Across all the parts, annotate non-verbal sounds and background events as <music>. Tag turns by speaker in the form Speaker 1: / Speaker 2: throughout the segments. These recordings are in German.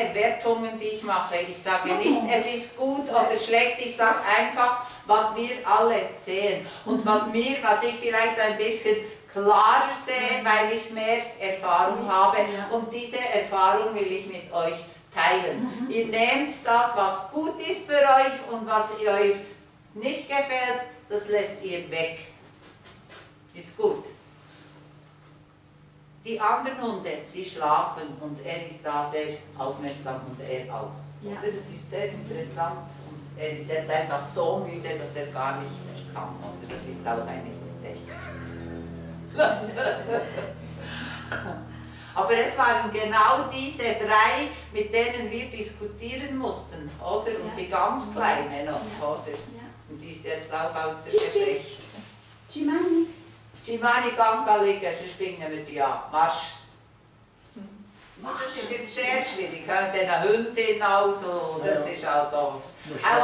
Speaker 1: keine Wertungen, die ich mache. Ich sage nicht, es ist gut oder schlecht. Ich sage einfach, was wir alle sehen und was mir, was ich vielleicht ein bisschen klarer sehe, weil ich mehr Erfahrung habe und diese Erfahrung will ich mit euch teilen. Ihr nehmt das, was gut ist für euch und was euch nicht gefällt, das lässt ihr weg. Ist gut. Die anderen Hunde, die schlafen und er ist da sehr aufmerksam und er auch. Ja. Das ist sehr interessant und er ist jetzt einfach so müde, dass er gar nicht mehr kann. Oder das ist auch eine gute <laughs> Aber es waren genau diese drei, mit denen wir diskutieren mussten, oder? Und die ganz Kleine noch, oder? Und die ist jetzt auch außer.
Speaker 2: Chimani.
Speaker 1: Chimani, Ganga liegen, sonst springen wir die an. Marsch. Das ist jetzt sehr schwierig, mit diesen Hündin also, das ist also auch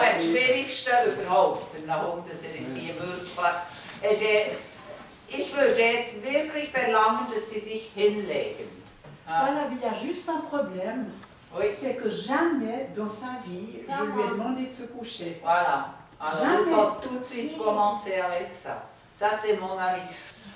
Speaker 1: am schwierigsten überhaupt für einen Hund, dass er jetzt hier wirklich... Ich würde jetzt wirklich verlangen, dass sie sich hinlegen.
Speaker 2: Ah. Voilà, il y a juste un problème. Oui. C'est que jamais dans sa vie, je lui ai demandé de se coucher.
Speaker 1: Voilà. Alors, jamais. il faut tout de suite commencer avec ça. Ça, c'est mon ami.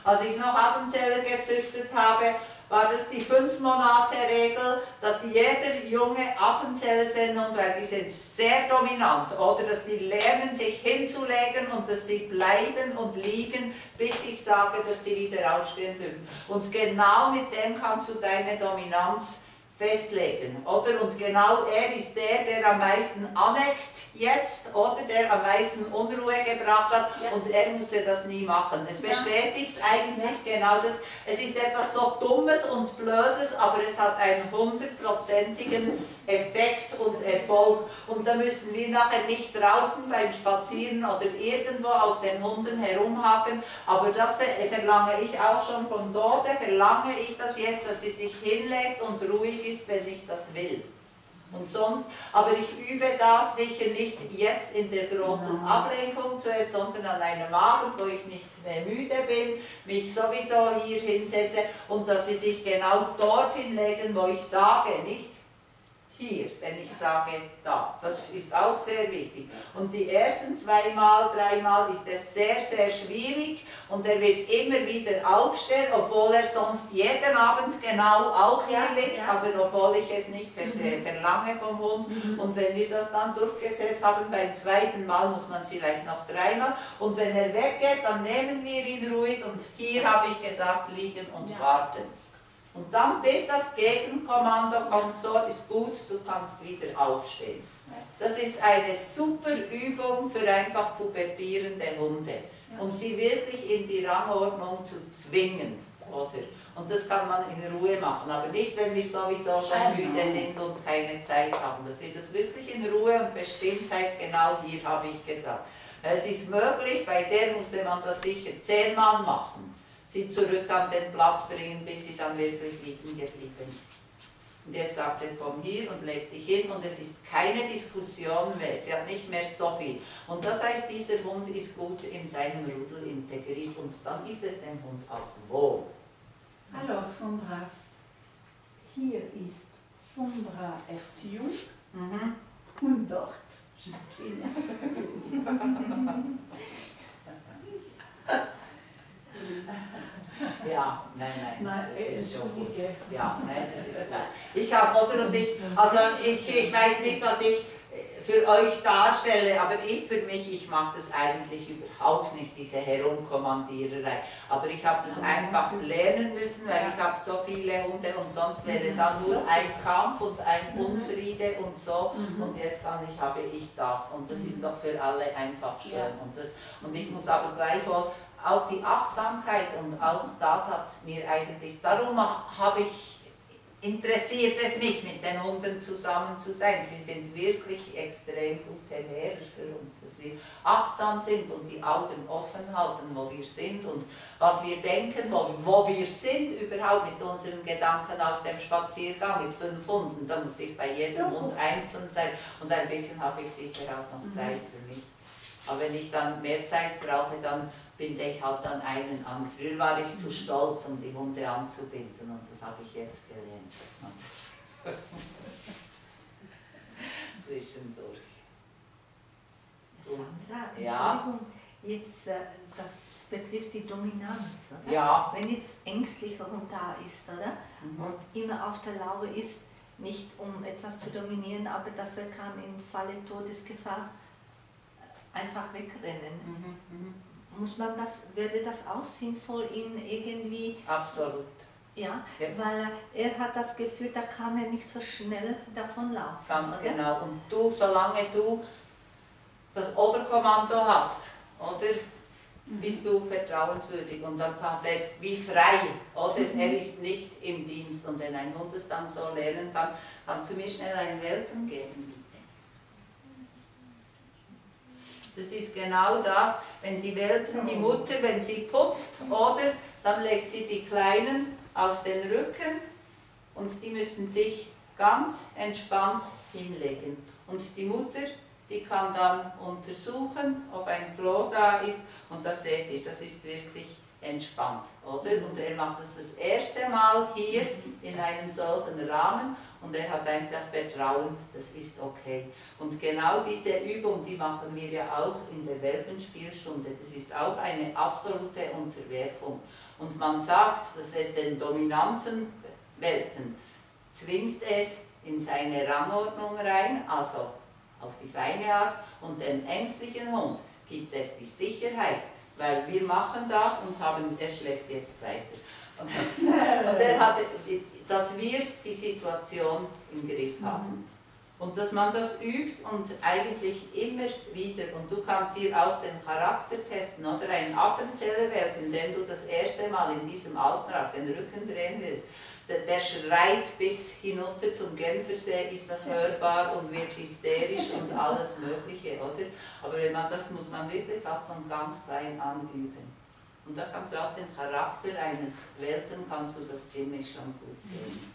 Speaker 1: Als ich noch Appenzeller gezüchtet habe, war das die fünf Monate Regel, dass jeder junge Appenzeller sind und weil die sind sehr dominant, oder dass die lernen sich hinzulegen und dass sie bleiben und liegen, bis ich sage, dass sie wieder aufstehen dürfen. Und genau mit dem kannst du deine Dominanz festlegen, oder? Und genau er ist der, der am meisten aneckt jetzt, oder? Der am meisten Unruhe gebracht hat ja. und er musste das nie machen. Es bestätigt ja. eigentlich genau das. Es ist etwas so Dummes und Blödes, aber es hat einen hundertprozentigen Effekt und Erfolg. Und da müssen wir nachher nicht draußen beim Spazieren oder irgendwo auf den Hunden herumhaken, aber das verlange ich auch schon von dort, verlange ich das jetzt, dass sie sich hinlegt und ruhig ist ist, wenn ich das will. Und sonst, aber ich übe das sicher nicht jetzt in der großen Ablenkung zuerst, sondern an einem Abend, wo ich nicht mehr müde bin, mich sowieso hier hinsetze und dass sie sich genau dorthin legen, wo ich sage, nicht hier, wenn ich sage da. Das ist auch sehr wichtig. Und die ersten zweimal, dreimal ist es sehr, sehr schwierig und er wird immer wieder aufstehen, obwohl er sonst jeden Abend genau auch hier ja, liegt, ja. aber obwohl ich es nicht mhm. verlange vom Hund. Mhm. Und wenn wir das dann durchgesetzt haben, beim zweiten Mal muss man es vielleicht noch dreimal. Und wenn er weggeht, dann nehmen wir ihn ruhig und hier habe ich gesagt, liegen und ja. warten. Und dann, bis das Gegenkommando kommt, so ist gut, du kannst wieder aufstehen. Das ist eine super Übung für einfach pubertierende Hunde, um sie wirklich in die Rangordnung zu zwingen. Oder? Und das kann man in Ruhe machen, aber nicht, wenn wir sowieso schon müde sind und keine Zeit haben. Dass wir das wirklich in Ruhe und Bestimmtheit, genau hier habe ich gesagt. Es ist möglich, bei der musste man das sicher zehnmal machen sie zurück an den Platz bringen, bis sie dann wirklich liegen geblieben ist. Und jetzt sagt er, komm hier und leg dich hin und es ist keine Diskussion mehr, sie hat nicht mehr so viel. Und das heißt, dieser Hund ist gut in seinem Rudel integriert und dann ist es dem Hund auch wohl.
Speaker 2: Alors Sandra, hier ist Sandra Erziehung mhm. und dort Jacqueline. <laughs>
Speaker 1: Ja, nein, nein. Nein, das ist schon gut. Ja, nein, das ist gut. Ich habe, oder und ich, also ich, ich weiß nicht, was ich für euch darstelle, aber ich für mich, ich mag das eigentlich überhaupt nicht, diese Herumkommandiererei. Aber ich habe das einfach lernen müssen, weil ich habe so viele Hunde und sonst wäre da nur ein Kampf und ein mhm. Unfriede und so. Mhm. Und jetzt kann ich, habe ich das. Und das ist mhm. doch für alle einfach schön. Und, das, und ich muss aber gleichwohl auch die Achtsamkeit und auch das hat mir eigentlich, darum habe ich, interessiert es mich, mit den Hunden zusammen zu sein. Sie sind wirklich extrem gute Lehrer für uns, dass wir achtsam sind und die Augen offen halten, wo wir sind und was wir denken, wo, wo wir sind überhaupt mit unseren Gedanken auf dem Spaziergang mit fünf Hunden. Da muss ich bei jedem Hund einzeln sein und ein bisschen habe ich sicher auch noch Zeit für mich. Aber wenn ich dann mehr Zeit brauche, dann binde ich halt dann einen an. Früher war ich zu mhm. stolz, um die Hunde anzubinden und das habe ich jetzt gelernt. <laughs> Zwischendurch. Sandra, Entschuldigung, ja.
Speaker 3: jetzt, äh, das betrifft die Dominanz, oder?
Speaker 1: Ja.
Speaker 3: Wenn jetzt ängstlicher Hund da ist, oder? Mhm. Und immer auf der Laube ist, nicht um etwas zu dominieren, aber dass er kann im Falle Todesgefahr einfach wegrennen. Mhm. Mhm. Muss man das, würde das auch sinnvoll, ihn irgendwie...
Speaker 1: Absolut.
Speaker 3: Ja, ja, weil er hat das Gefühl, da kann er nicht so schnell davonlaufen.
Speaker 1: Ganz oder? genau. Und du, solange du das Oberkommando hast, oder? bist du vertrauenswürdig und dann kann er wie frei, oder? Mhm. Er ist nicht im Dienst und wenn ein Hund es dann so lernen kann, kannst du mir schnell einen Welpen geben, Das ist genau das, wenn die Welpen, die Mutter, wenn sie putzt, oder? Dann legt sie die Kleinen auf den Rücken und die müssen sich ganz entspannt hinlegen. Und die Mutter die kann dann untersuchen, ob ein Floh da ist und das seht ihr, das ist wirklich entspannt, oder? Und er macht das das erste Mal hier in einem solchen Rahmen und er hat einfach Vertrauen, das ist okay. Und genau diese Übung, die machen wir ja auch in der Welpenspielstunde, das ist auch eine absolute Unterwerfung. Und man sagt, dass es den dominanten Welpen zwingt es in seine Rangordnung rein, also auf die feine Art und dem ängstlichen Hund gibt es die Sicherheit, weil wir machen das und haben, er schläft jetzt weiter. <laughs> Und, er hat, dass wir die Situation im Griff haben. Mhm. Und dass man das übt und eigentlich immer wieder, und du kannst hier auch den Charakter testen, oder ein Appenzeller werden, indem du das erste Mal in diesem Alter auf den Rücken drehen willst, der, schreit bis hinunter zum Genfersee, ist das hörbar und wird hysterisch und alles Mögliche, oder? Aber wenn man das muss man wirklich fast von ganz klein an üben. Und da kannst du auch den Charakter eines Welpen, kannst du das ziemlich schon gut sehen.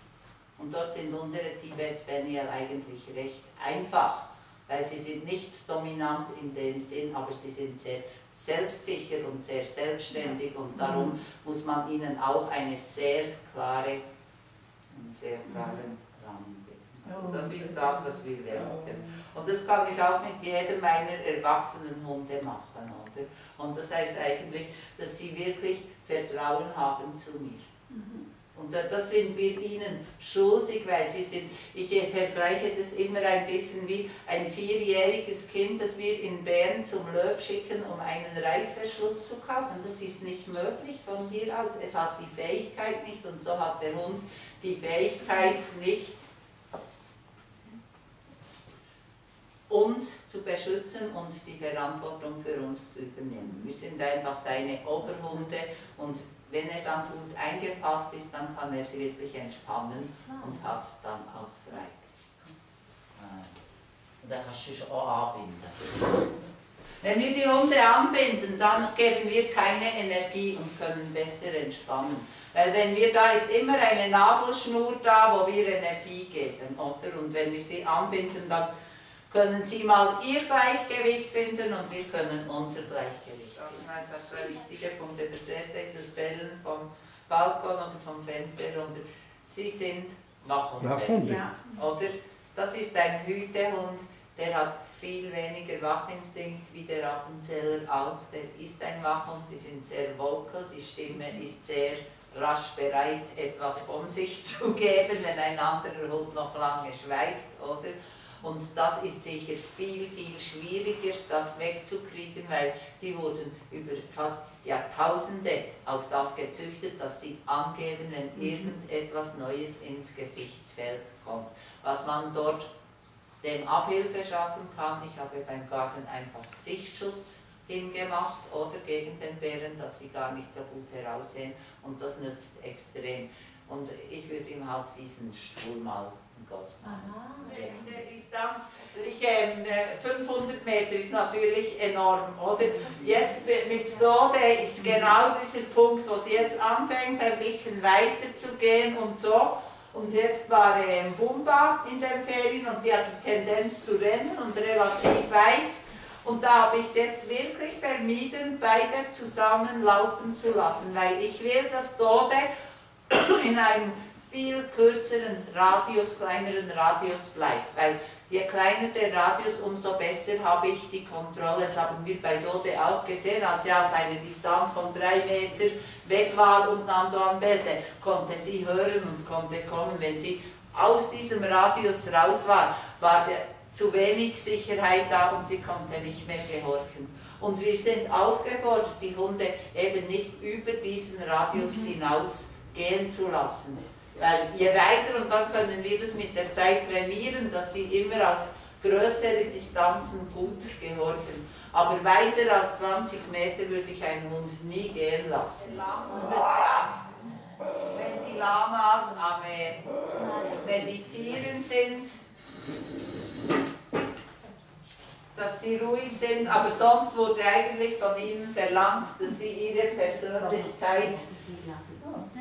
Speaker 1: Und dort sind unsere Tibet Spaniel eigentlich recht einfach, weil sie sind nicht dominant in dem Sinn, aber sie sind sehr selbstsicher und sehr selbstständig und darum mhm. muss man ihnen auch eine sehr klare einen sehr klaren Rahmen geben. Also das ist das, was wir werken. Und das kann ich auch mit jedem meiner erwachsenen Hunde machen. Oder? Und das heißt eigentlich, dass sie wirklich Vertrauen haben zu mir. Mhm. Und das sind wir ihnen schuldig, weil sie sind, ich vergleiche das immer ein bisschen wie ein vierjähriges Kind, das wir in Bern zum Löb schicken, um einen Reißverschluss zu kaufen. Das ist nicht möglich von hier aus. Es hat die Fähigkeit nicht und so hat der Hund die Fähigkeit nicht, uns zu beschützen und die Verantwortung für uns zu übernehmen. Wir sind einfach seine Oberhunde und wenn er dann gut eingepasst ist, dann kann er sich wirklich entspannen und hat dann auch frei. Und dann kannst du auch anbinden. Wenn wir die Hunde anbinden, dann geben wir keine Energie und können besser entspannen. Weil wenn wir da ist immer eine Nabelschnur da, wo wir Energie geben, oder? Und wenn wir sie anbinden, dann können sie mal ihr Gleichgewicht finden und wir können unser Gleichgewicht finden. Das hat zwei wichtige Punkte. Das erste ist das Bellen vom Balkon oder vom Fenster runter. Sie sind Wachhunde. Wachhunde. Ja. Oder? Das ist ein Hütehund, der hat viel weniger Wachinstinkt wie der Appenzeller auch. Der ist ein Wachhund, die sind sehr vocal, die Stimme ist sehr rasch bereit, etwas von sich <laughs> zu geben, wenn ein anderer Hund noch lange schweigt, oder? Und das ist sicher viel, viel schwieriger, das wegzukriegen, weil die wurden über fast Jahrtausende auf das gezüchtet, dass sie angeben, wenn mhm. irgendetwas Neues ins Gesichtsfeld kommt. Was man dort dem Abhilfe schaffen kann, ich habe beim Garten einfach Sichtschutz hingemacht oder gegen den Bären, dass sie gar nicht so gut heraussehen und das nützt extrem. Und ich würde ihm halt diesen Stuhl mal in Gottes Namen geben. Die Distanz, ich, äh, 500 Meter ist natürlich enorm, oder? Jetzt mit Dode ist genau dieser Punkt, wo sie jetzt anfängt, ein bisschen weiter zu gehen und so. Und jetzt war ähm, Bumba in den Ferien und die hat die Tendenz zu rennen und relativ weit. Und da habe ich es jetzt wirklich vermieden, beide zusammen laufen zu lassen, weil ich will, dass Dode in einem viel kürzeren Radius, kleineren Radius bleibt. Weil je kleiner der Radius, umso besser habe ich die Kontrolle. Das haben wir bei Dode auch gesehen, als sie auf eine Distanz von drei Meter weg war und Nando anbellte, konnte sie hören und konnte kommen. Wenn sie aus diesem Radius raus war, war der, zu wenig Sicherheit da und sie konnte nicht mehr gehorchen. Und wir sind aufgefordert, die Hunde eben nicht über diesen Radius mhm. hinaus gehen zu lassen. Weil je weiter, und dann können wir das mit der Zeit trainieren, dass sie immer auf größere Distanzen gut gehorchen. Aber weiter als 20 Meter würde ich einen Hund nie gehen lassen. Wenn die Lamas am Meditieren sind, dass sie ruhig sind, aber sonst wurde eigentlich von ihnen verlangt, dass sie ihre Persönlichkeit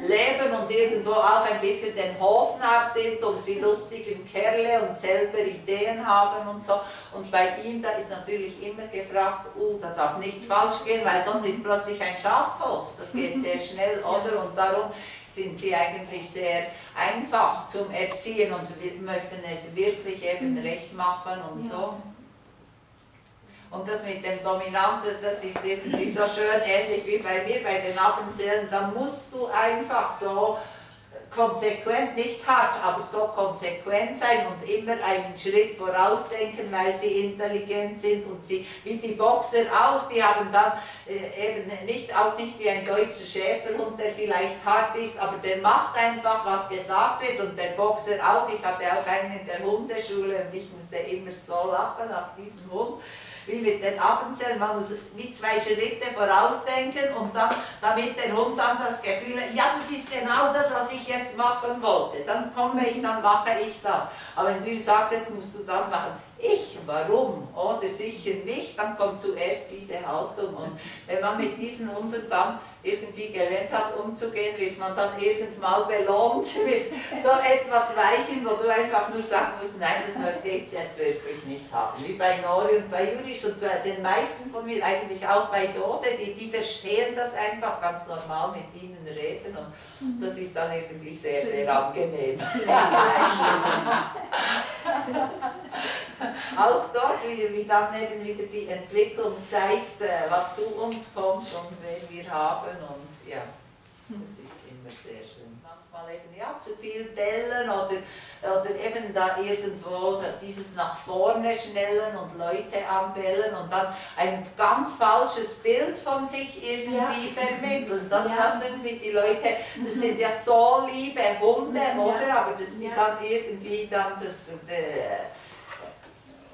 Speaker 1: leben und irgendwo auch ein bisschen den Hofnarr sind und die lustigen Kerle und selber Ideen haben und so. Und bei ihm, da ist natürlich immer gefragt, oh, da darf nichts falsch gehen, weil sonst ist plötzlich ein Schaf tot. Das geht sehr <laughs> schnell, oder? Und darum sind sie eigentlich sehr einfach zum Erziehen und möchten es wirklich eben recht machen und so. Und das mit dem Dominanten, das ist irgendwie so schön ähnlich wie bei mir, bei den Appenzellen. Da musst du einfach so konsequent, nicht hart, aber so konsequent sein und immer einen Schritt vorausdenken, weil sie intelligent sind und sie, wie die Boxer auch, die haben dann äh, eben nicht, auch nicht wie ein deutscher Schäferhund, der vielleicht hart ist, aber der macht einfach, was gesagt wird und der Boxer auch. Ich hatte auch einen in der Hundeschule und ich musste immer so lachen auf diesen Hund wie mit den Appenzellen, man muss wie zwei Schritte vorausdenken und dann, damit der Hund dann das Gefühl hat, ja, das ist genau das, was ich jetzt machen wollte. Dann komme ich, dann mache ich das. Aber wenn du sagst, jetzt musst du das machen, ich, warum? Oder sicher nicht, dann kommt zuerst diese Haltung. Und wenn man mit diesen Hunden dann irgendwie gelernt hat, umzugehen, wird man dann irgendwann belohnt <laughs> mit so etwas Weichen, wo du einfach nur sagen musst, nein, das möchte ich jetzt wirklich nicht haben. Wie bei Nori und bei Jurisch und bei den meisten von mir, eigentlich auch bei Dode, die, die verstehen das einfach ganz normal mit ihnen reden und das ist dann irgendwie sehr, sehr angenehm. <laughs> <laughs> auch dort, wie, wie dann eben wieder die Entwicklung zeigt, äh, was zu uns kommt und wen wir haben und ja, das ist immer sehr schön. Manchmal eben ja zu viel bellen oder, oder eben da irgendwo dieses nach vorne schnellen und Leute anbellen und dann ein ganz falsches Bild von sich irgendwie ja. vermitteln. Das, ja. das irgendwie die Leute, das sind ja so liebe Hunde, oder? Aber dass die dann irgendwie dann das... Äh,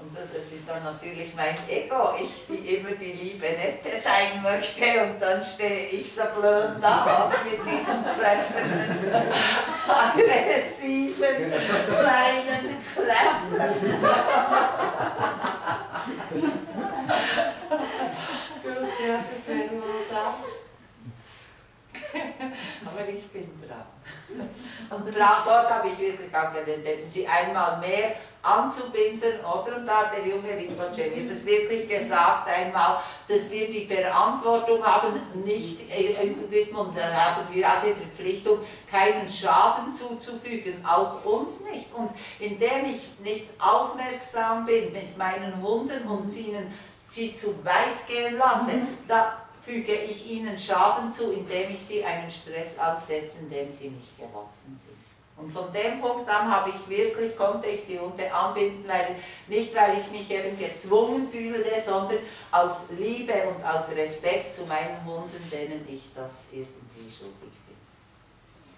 Speaker 1: und das ist dann natürlich mein Ego, ich, die immer die liebe Nette sein möchte und dann stehe ich so blöd da mit diesem kläffenden, aggressiven, kleinen Kläffen. Gut, ja, das wäre mal das. Aber ich bin dran. <laughs> Und dort habe ich wirklich angelernt, hätten Sie einmal mehr anzubinden, oder? Und da hat der junge Rinpoche mir das wirklich gesagt einmal, dass wir die Verantwortung haben, nicht im Buddhismus, da haben wir auch die Verpflichtung, keinen Schaden zuzufügen, auch uns nicht. Und indem ich nicht aufmerksam bin mit meinen Hunden und sie, ihnen, sie zu weit gehen lasse, mhm. da füge ich ihnen Schaden zu, indem ich sie einem Stress aussetze, dem sie nicht gewachsen sind. Und von dem Punkt an habe ich wirklich, konnte ich die Hunde anbinden, weil, nicht weil ich mich eben gezwungen fühlte, sondern aus Liebe und aus Respekt zu meinen Hunden, denen ich das irgendwie schuldig bin.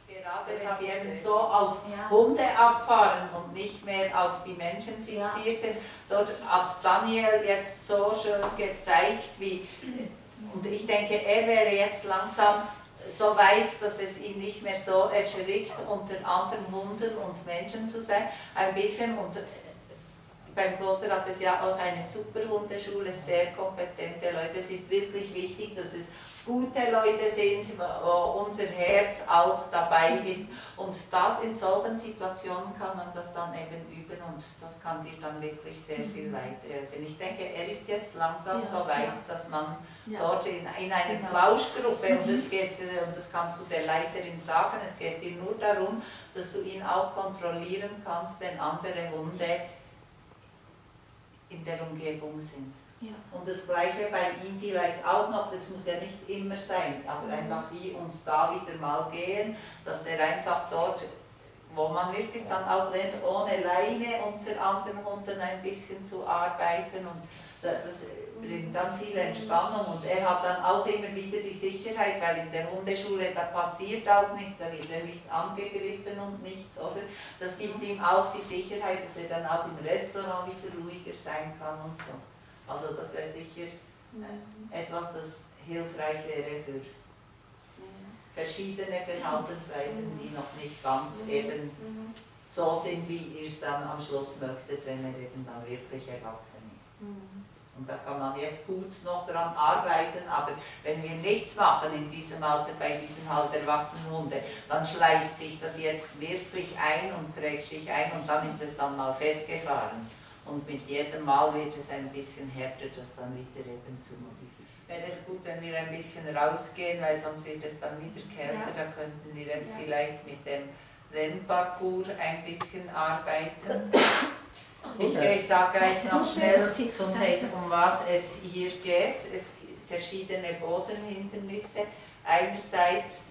Speaker 1: Gerade wenn sie eben so auf ja. Hunde abfahren und nicht mehr auf die Menschen fixiert ja. sind, dort hat Daniel jetzt so schön gezeigt, wie, und ich denke, er wäre jetzt langsam so weit, dass es ihn nicht mehr so erschrickt, unter anderen Hunden und Menschen zu sein, ein bisschen. Und beim Kloster hat es ja auch eine super Hundeschule, sehr kompetente Leute. Es ist wirklich wichtig, dass es gute Leute sind, wo unser Herz auch dabei ist. Und das in solchen Situationen kann man das dann eben üben und das kann dir dann wirklich sehr viel mhm. weiterhelfen. Ich denke, er ist jetzt langsam ja, so weit, ja. dass man ja. dort in, in einer genau. Plauschgruppe, und das, geht, und das kannst du der Leiterin sagen, es geht dir nur darum, dass du ihn auch kontrollieren kannst, wenn andere Hunde in der Umgebung sind. Ja. Und das Gleiche bei ihm vielleicht auch noch, das muss ja nicht immer sein, aber mhm. einfach hier und da wieder mal gehen, dass er einfach dort, wo man wirklich dann auch lernt, ohne Leine unter anderen Hunden ein bisschen zu arbeiten und das bringt dann viel Entspannung und er hat dann auch immer wieder die Sicherheit, weil in der Hundeschule da passiert auch nichts, da wird er nicht angegriffen und nichts, oder? Das gibt ihm auch die Sicherheit, dass er dann auch im Restaurant wieder ruhiger sein kann und so. Also das wäre sicher äh, etwas, das hilfreich wäre für verschiedene Verhaltensweisen, die noch nicht ganz eben so sind, wie ihr es dann am Schluss möchtet, wenn er eben dann wirklich erwachsen ist. Und da kann man jetzt gut noch daran arbeiten, aber wenn wir nichts machen in diesem Alter bei diesen halb erwachsenen Hunden, dann schleift sich das jetzt wirklich ein und prägt sich ein und dann ist es dann mal festgefahren. Und mit jedem Mal wird es ein bisschen härter, das dann wieder eben zu modifizieren. Es wäre es gut, wenn wir ein bisschen rausgehen, weil sonst wird es dann wieder kälter. Ja. Da könnten wir jetzt ja. vielleicht mit dem Rennparcours ein bisschen arbeiten. Ich, ich sage euch noch schnell um was es hier geht. Es gibt verschiedene Bodenhindernisse. Einerseits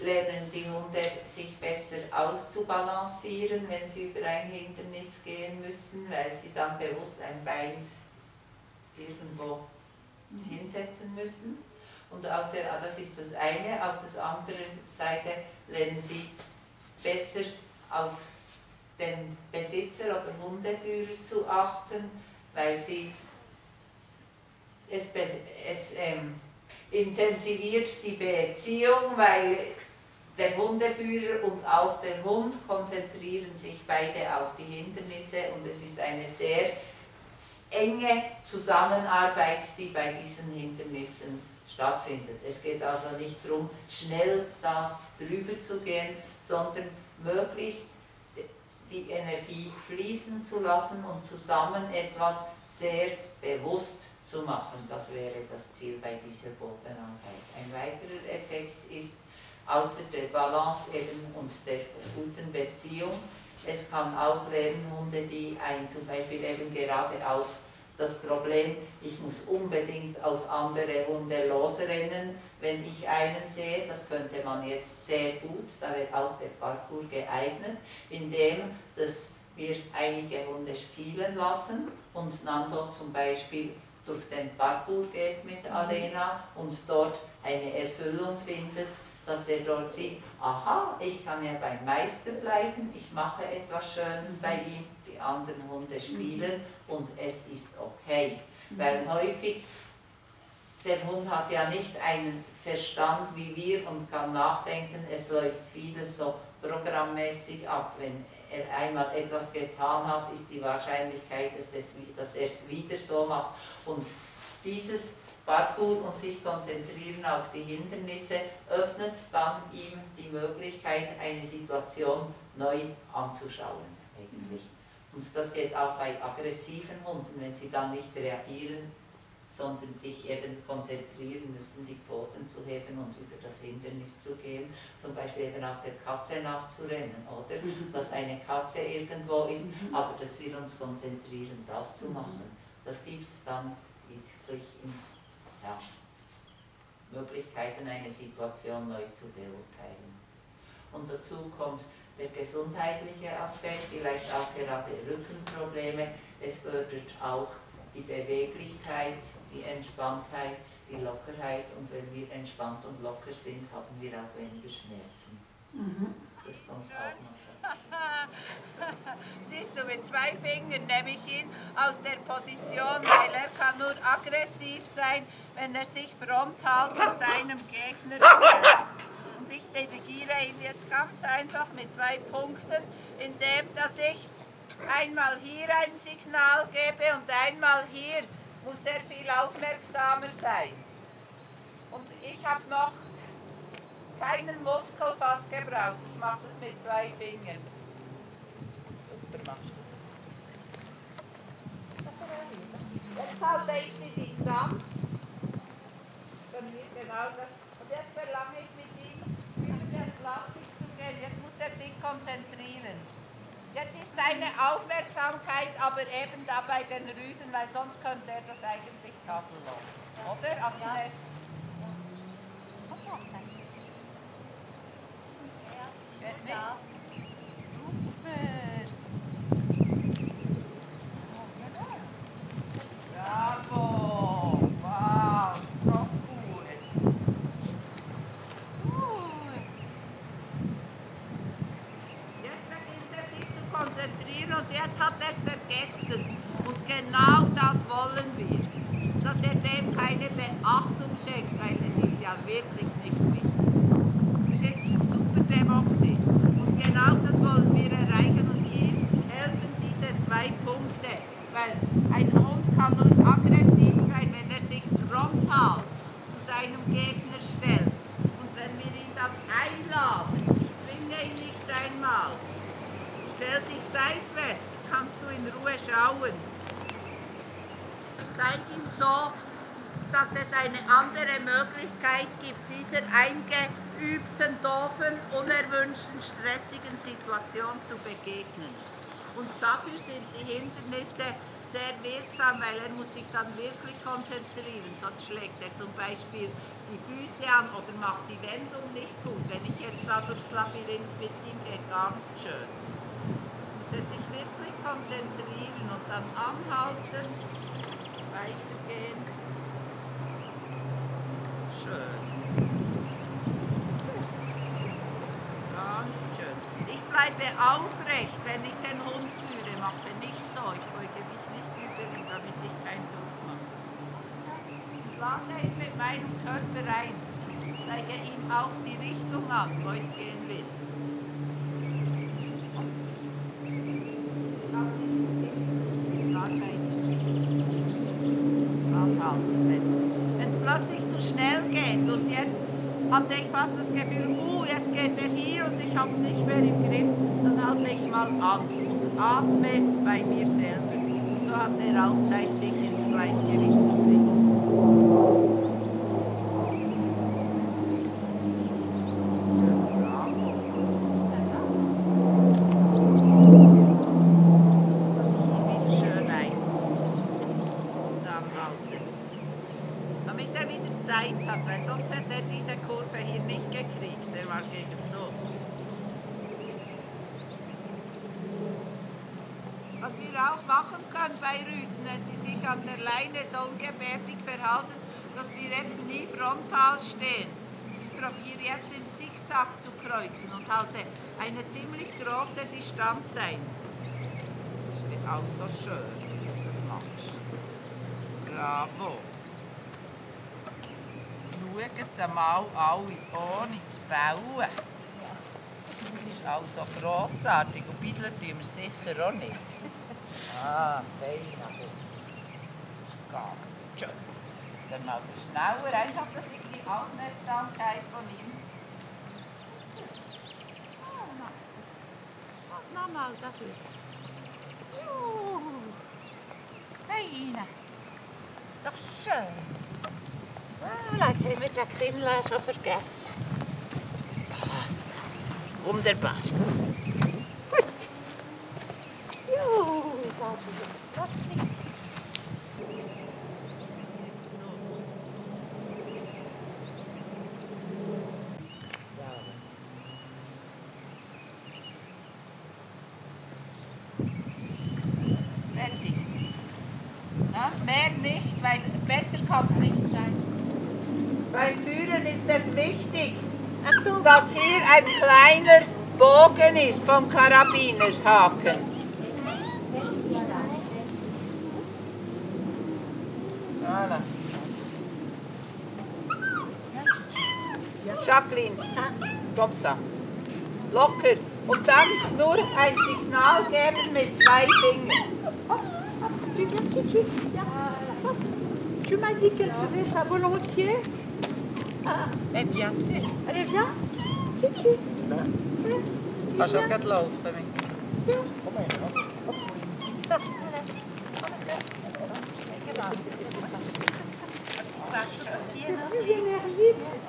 Speaker 1: lernen die Hunde sich besser auszubalancieren, wenn sie über ein Hindernis gehen müssen, weil sie dann bewusst ein Bein irgendwo hinsetzen müssen. Und auch der, das ist das eine, auf der anderen Seite lernen sie besser auf den Besitzer oder Hundeführer zu achten, weil sie es, es ähm, intensiviert die Beziehung, weil der Hundeführer und auch der Hund konzentrieren sich beide auf die Hindernisse und es ist eine sehr enge Zusammenarbeit, die bei diesen Hindernissen stattfindet. Es geht also nicht darum, schnell das drüber zu gehen, sondern möglichst die Energie fließen zu lassen und zusammen etwas sehr bewusst zu machen. Das wäre das Ziel bei dieser Bodenarbeit. Ein weiterer Effekt ist, außer der Balance eben und der guten Beziehung. Es kann auch lernen, Hunde, die ein zum Beispiel eben gerade auch das Problem, ich muss unbedingt auf andere Hunde losrennen, wenn ich einen sehe, das könnte man jetzt sehr gut, da wird auch der Parcours geeignet, indem dass wir einige Hunde spielen lassen und Nando zum Beispiel durch den Parcours geht mit mhm. Alena und dort eine Erfüllung findet, dass er dort sieht, aha, ich kann ja beim Meister bleiben, ich mache etwas Schönes mhm. bei ihm, die anderen Hunde spielen mhm. und es ist okay. Mhm. Weil häufig, der Hund hat ja nicht einen Verstand wie wir und kann nachdenken, es läuft vieles so programmmäßig ab. Wenn er einmal etwas getan hat, ist die Wahrscheinlichkeit, dass, es, dass er es wieder so macht. Und dieses Parcours und sich konzentrieren auf die Hindernisse, öffnet dann ihm die Möglichkeit, eine Situation neu anzuschauen. Eigentlich. Und das geht auch bei aggressiven Hunden, wenn sie dann nicht reagieren, sondern sich eben konzentrieren müssen, die Pfoten zu heben und über das Hindernis zu gehen, zum Beispiel eben auch der Katze nachzurennen, oder? Mhm. Dass eine Katze irgendwo ist, mhm. aber dass wir uns konzentrieren, das zu mhm. machen. Das gibt dann wirklich im ja, Möglichkeiten, eine Situation neu zu beurteilen. Und dazu kommt der gesundheitliche Aspekt, vielleicht auch gerade Rückenprobleme. Es fördert auch die Beweglichkeit, die Entspanntheit, die Lockerheit und wenn wir entspannt und locker sind, haben wir auch weniger Schmerzen. Mhm. Das kommt auch noch. <laughs> Siehst du, mit zwei Fingern nehme ich ihn aus der Position, weil er kann nur aggressiv sein, wenn er sich frontal zu <laughs> seinem Gegner stellt. <laughs> Und ich delegiere ihn jetzt ganz einfach mit zwei Punkten, indem dass ich einmal hier ein Signal gebe und einmal hier muss er viel aufmerksamer sein. Und ich habe noch keinen Muskel fast gebraucht. Ich mache das mit zwei Fingern. Super machst du das. Jetzt halte ich die Distanz. Von mir das. Und jetzt verlange ich mit ihm, über den Plastik zu gehen. Jetzt muss er sich konzentrieren. Jetzt ist seine Aufmerksamkeit aber eben da bei den Rüden, weil sonst könnte er das eigentlich tadellos. Oder, Agnes? Ja. Super. Bravo. Wow, so gut. Gut. Jetzt beginnt er sich zu konzentrieren und jetzt hat er es vergessen. Und genau das wollen wir. Dass er dem keine Beachtung schenkt, weil es ist ja wirklich nicht wichtig. Das ist jetzt super Demoxie. Und genau das wollen wir erreichen. Und hier helfen diese zwei Punkte. Weil ein Hund kann nur aggressiv sein, wenn er sich frontal zu seinem Gegner stellt. Und wenn wir ihn dann einladen, ich zwinge ihn nicht einmal, stell dich seitwärts, kannst du Ruhe schauen. Zeig ihm so, dass es eine andere Möglichkeit gibt, dieser eingeübten, doofen, unerwünschten, stressigen Situation zu begegnen. Und dafür sind die Hindernisse sehr wirksam, weil er muss sich dann wirklich konzentrieren, sonst schlägt er zum Beispiel die Füße an oder macht die Wendung nicht gut. Wenn ich jetzt da durchs Labyrinth mit ihm gehe, gar schön. Er sich wirklich konzentrieren und dann anhalten, weitergehen. Schön. Ganz schön. Ich bleibe aufrecht, wenn ich den Hund führe, mache nicht so. Ich beuge mich nicht über ihn, damit ich keinen Druck mache. Ich lade ihn mit meinem Körper ein, zeige ihm auch die Richtung an, wo ich gehen will. Wenn es plötzlich zu schnell geht und jetzt hatte ich fast das Gefühl, uh, jetzt geht er hier und ich habe es nicht mehr im Griff, dann halte ich mal an und atme bei mir selber. So hat er auch Zeit, sich ins Gleichgewicht zu bringen. Bravo. Wieder schön ein. Und dann halten. Damit er wieder Zeit hat, weil sonst hätte er diese Kurve hier nicht gekriegt. Der war gegen so. Was wir auch machen können bei wenn sie sich an der Leine so ungebärdig verhalten, dass wir eben nie frontal stehen. Ich probiere jetzt im Zickzack zu kreuzen und halte eine ziemlich große Distanz ein. Das ist auch so schön, wie du das machst. Bravo. Schaut mal alle ohne zu bauen. Das ist auch so grossartig und ein bisschen tun wir sicher auch nicht. Ah, ganz schön. Dann mal schneller, einfach, dass ich die Aufmerksamkeit von ihm... Ah, Nochmal dafür. Fein. So schön. Jetzt haben wir den Kindle schon vergessen. So, das ist wunderbar. Mehr nicht, weil besser kann es nicht sein. Beim Führen ist es wichtig, dass hier ein kleiner Bogen ist vom Karabinerhaken. Voilà. Jacqueline, komm so. Locker. Und dann nur ein Signal geben mit zwei Fingern.
Speaker 2: Tu viens, Chichi Tu m'as dit qu'elle faisait ça volontiers
Speaker 1: Eh bien, c'est.
Speaker 4: Allez, viens. Tchou
Speaker 1: Kannst du auch gleich laufen?
Speaker 4: Ja.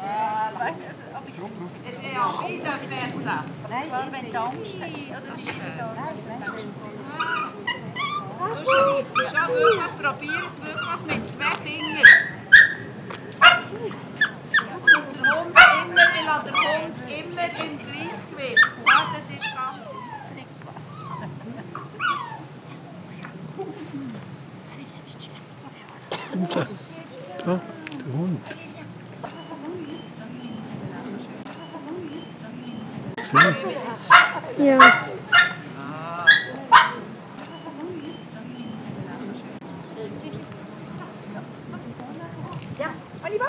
Speaker 1: Ja, wieder besser.
Speaker 4: Nein, wenn du Angst hast. Also, es ist immer da.
Speaker 1: Du schreibst schon wirklich, probier es wirklich
Speaker 2: on y va?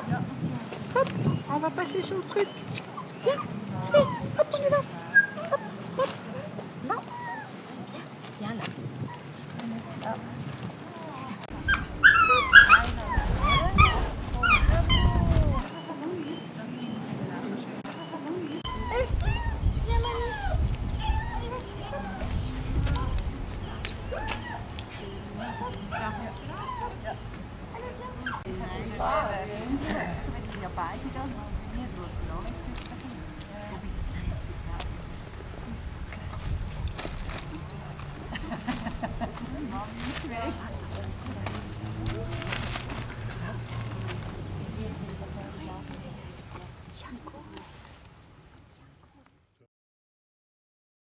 Speaker 2: Hop, on va passer sur le truc. Viens, allez, hop, on y va.